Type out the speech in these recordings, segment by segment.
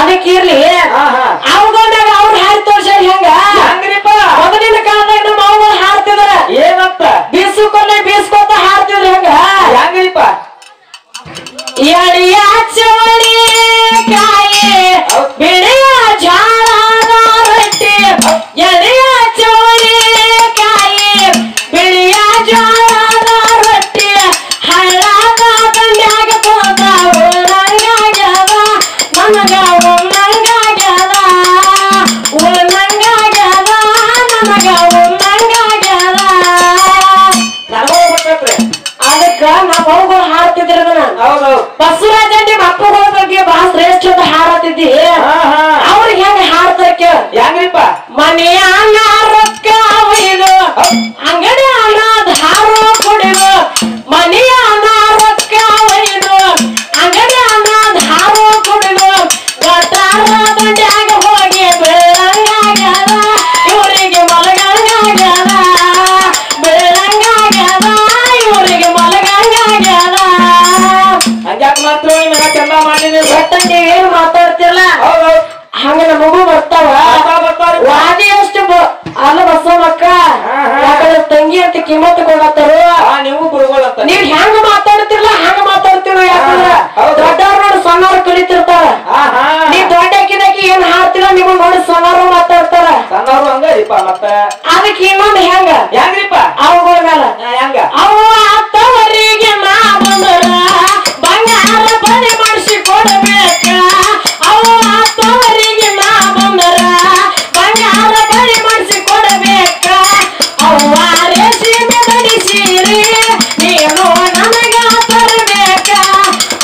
ಅದಕ್ಕೆ ಇರ್ಲಿ. ಅವುಗಳಾಗ ಅವ್ರ ಹಾಡಿ ತೋರ್ಸ ಹೆಂಗ? ಹಂಗ್ರಿಪ್ಪ? ಮೊದಲಿನ ಕಾಲದಾಗ ನಮ್ಮ ಅವ್ಗಳು ಹಾಡ್ತಿದ್ರ. ಏನಂತ ಬೀಸುಕೊಲ್ಲ ಬೀಸ್ಕೊತ ಹಾಡ್ತಿದ್ರ ಹೆಂಗ? ಹೆಂಗ್ರಿಪ್ಪ? ಎಳಿಯ ಚವಳಿ ಹಾಡ್ತಿದ್ರ ನಾನು ಹೌದು. ಬಸವರಾಜ ನಿಮ್ಮ ಅಪ್ಪಗಳ ಬಗ್ಗೆ ಬಹಳ ಶ್ರೇಷ್ಠ ಹಾಡತ್ತಿದ್ದಿ. ಹಾ ಹಾ. ಅವ್ರಿಗೆ ಹೆಂಗ ಹಾಡ್ತಾರ ಕೇಳ. ಹೆಂಗ್ರಿಪ್ಪ ಮನೆಯ ಕಿಮ್ಮತ್ ಕೊಡತ್ತಾರ? ನೀವು ಗುರುಗಳತ್ತ ನೀವ್ ಹೆಂಗ ಮಾತಾಡ್ತಿರ್ಲ ಹಂಗ ಮಾತಾಡ್ತಿರೋ ಯಾಕಂದ್ರ. ದೊಡ್ಡವ್ರ ನೋಡಿ ಸಣ್ಣವ್ರ ಕಲಿತಿರ್ತಾರ ನೀವ್ ದೊಡ್ಡ ಹಾಕಿದಾಕಿ ಏನ್ ಹಾಡ್ತಿರ ನಿಮ್ ನೋಡಿ ಸಣ್ಣವ್ರು ಮಾತಾಡ್ತಾರ. ಸಣ್ಣವ್ರು ಹಂಗ ಮತ್ತ? ಅದಕ್ಕೆ ಇನ್ನೊಂದ್ ಹೆಂಗ? ಹೆಂಗ್ರಿಪ್ಪ? ಅವುಗಳ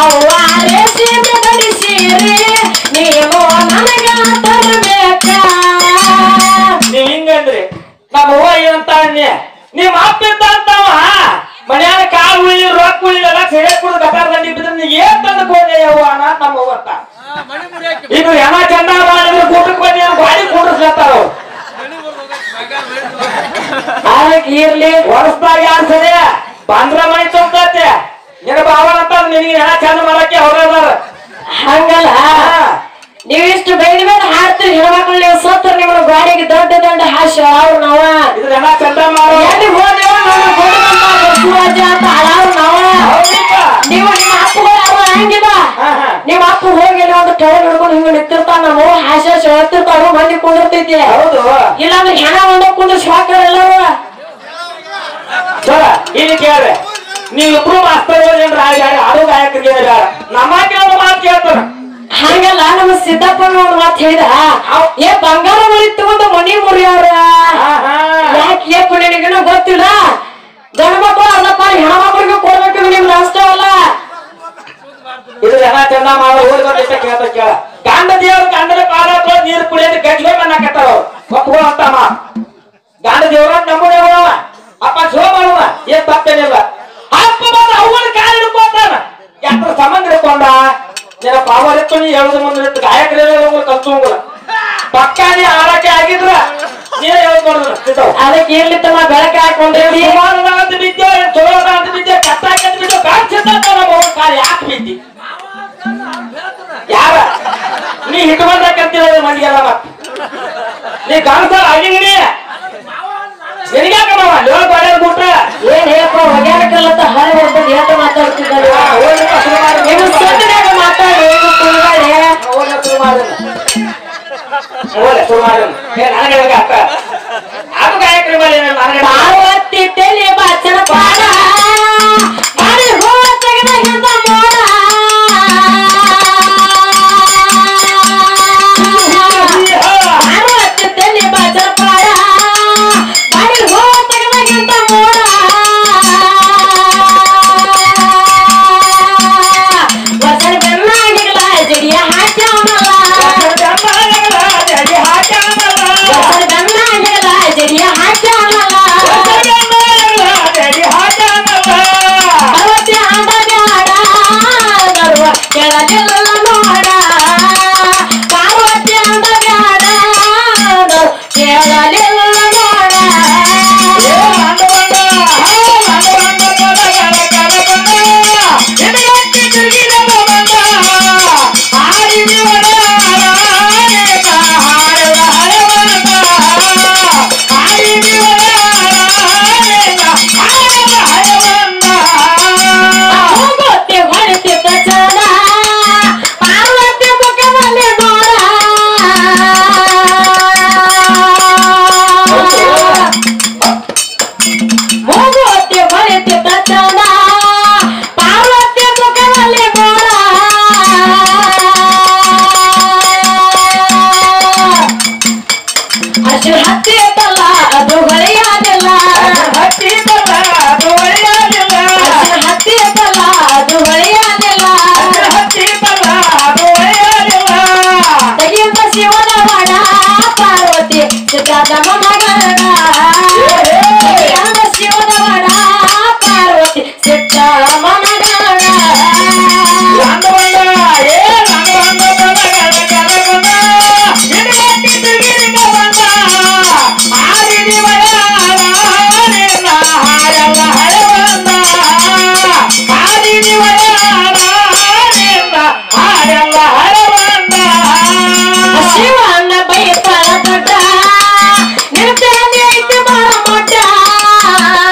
ಅವ್ವ ರೇಷ್ಮೆ ಧರಿಸಿರಿ ನೀನು ನನಗ ತರಬೇಕ ನೀವ್ ಹಿಂಗಂದ್ರಿ, ನಮ್ಮ ಅವ್ವ ಏನಂತ ರೊಕ್ಕ ಉಳಿ ಎಲ್ಲ ನೀ ಏನ್ ತಂದು ಯವ್ವ ಅನ್ನ ನಮ್ಮ ಅವ್ವ ಅಂತ. ಇದು ಹೆಣ ಚಂದ ಮಾಡಿದ್ರೆ ಕೂಟಕ್ಕೆ ಬಂದಿ ಗಾಡಿ ಕೂಡಿಸ್ಲತ್ತಾರ ಅದಕ್ಕೆ ಇರ್ಲಿ ಹೊರಸ್ತಾಗ ಯಾರು ಸರಿ? ಬಂದ್ರ ನಿನ್ನ ಭಾವನ ಅಂತ ನಿನಗೆ ಹೆಣ ಚಂದ ಮಾಡಕ್ಕೆ ಹಂಗಲ್ಲ. ನೀವಿಷ್ಟು ಬೇಡ ಮೇಲೆ ಹಾಡ್ತೀರಿ ಹೆಣ್ಮಕ್ಳು ನೀವು ಸೋತ್ರ ನಿಮ್ಮ ಗಾಡಿಗೆ ದೊಡ್ಡ ದೊಡ್ಡ ಹಾಶ ಅವ್ರು ನಾವ. ಇದು ಹೆಣ ಚಂದ ಮಾಡೋ. ಎಲ್ಲಿ ಹೋದೇವ ಬಸವರಾಜ ಅಂತ ನಾವ. ನೀವು ನಿಮ್ಮ ಅಪ್ಪಗಳು ಯಾರು ಹಂಗಿದ ನಿಮ್ಮ ಅಪ್ಪ ಹೋಗಿ ಇಲ್ಲಿ ಒಂದು ಕೆಳಗೆ ಹಿಡ್ಕೊಂಡು ಹಿಂಗ ನಿಂತಿರ್ತಾನ ನಾವು. ಹಾಶ ಹೇಳ್ತಿರ್ತಾರು ಮಂದಿ ಕುಂದಿರ್ತೈತಿ. ಹೌದು. ಇಲ್ಲಾಂದ್ರೆ ಹೆಣ ಒಂದ ಕುಂದ್ರ ಶಾಕರ್ ಎಲ್ಲರೂ. ಸರ ಇಲ್ಲಿ ಕೇಳ್ರೆ ನೀವು ಇಬ್ರು ಮಾಸ್ತರ್ ಏನ್ರ ಆಡೋ ಗಾಯಕರಿಗೆ ನಮಗೆ ನಮ್ಮ ಕೇಳೋ ಮಾತು ಕೇಳ್ತಾರ. ಹಂಗಲ್ಲ ನಮ್ಮ ಸಿದ್ದಪ್ಪನ ಒಂದು ಮಾತು ಹೇಳಿದ? ಏ ಬಂಗಾರ ಮಳಿ ತಗೊಂಡು ಮನಿ ಮುರಿಯವ್ರ ಯಾಕೆ ಏ ಪುಣ್ಯನಿಗೇನೋ ಗೊತ್ತಿಲ್ಲ? ಗಣಮಕ್ಕಳು ಅಲ್ಲಪ್ಪ ಹೆಣ್ಮಕ್ಳಿಗೆ ಕೊಡ್ಬೇಕು ನಿಮ್ ಅಷ್ಟೇ ಅಲ್ಲ? ಇದು ಎಲ್ಲ ಚಂದ ಮಾಡೋ ಊರಿಗೆ ಬಂದಿಷ್ಟ ಕೇಳ್ತಾರ ಕೇಳ. ಗಂಡ ದೇವ್ರ ಗಂಡನ ಹಾಕೋ ನೀರು ಕುಡಿಯೋದು ಗಜ್ಜೆ ಮನ್ನಾಕತ್ತಾರ ಅವ್ರು. ಒಪ್ಕೋ ಅಂತಮ್ಮ ಗಂಡ ದೇವ್ರ ನಮ್ಮ ದೇವ್ರವ ಅಪ್ಪ ಶೋ ಮಾಡುವ ಏನ್ ತಪ್ಪೇನಿಲ್ಲ ಅಪ್ಪ ಬಂದ ಅವನ ಕಾಲ ಹಿಡ್ಕೊತಾನ ಯಾತ್ರ ಸಂಬಂಧ ಹಿಡ್ಕೊಂಡ ನಿನ್ನ ಪಾವರ್ ಎರಡು ನೀ ಹೇಳುದು ಮುಂದೆ ಗಾಯಕರೇ ಕಲ್ಸೋಂಗಿಲ್ಲ ಪಕ್ಕ ನೀ ಆಡಕ್ಕೆ ಆಗಿದ್ರ ನೀನೇ ಹೇಳೋದು ಅದಕ್ಕೆ ಇರ್ಲಿ ತಮ್ಮ ಬೆಳಕ ಹಾಕೊಂಡೆ ಅಂತ ಬಿದ್ದೆ ಚಲೋ ಅಂತ ಬಿದ್ದೆ ಕತ್ತಾಕ ಅಂತ ಬಿದ್ದು ಕಾಣಿಸಿದ್ದ ನಮ್ಮ ಕಾಲ ಯಾಕೆ ಬಿದ್ದಿ? ಯಾರ? ನೀ ಹಿಟ್ಕೊಂಡ ಮಂಡಿಗೆಲ್ಲ ಮಂದಿಗೆಲ್ಲ ಮತ್ ನೀ ಕಾಣಿಸ ಅಡಿಂಗಡಿ ನಿನಗ್ಯಾಕ ಮಾವ? ಲೋನ್ ಬಾಡ್ಯಾಗ ಬಿಟ್ರ ಏನ್ ಹೇಳ್ಕೊ ಹಳೆ ಹೊಡ್ದು ಶಿವನ ವಡ ಪಾರ್ವತಿ ಚಿತ್ರದ ಮಗನ Bye.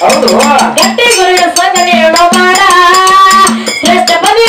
ಹೌದು. ಗಟ್ಟಿ ಗುರುವಿನ ಸಂಗನೆ ಮಾಡ ಶ್ರೇಷ್ಠ ಪದವಿ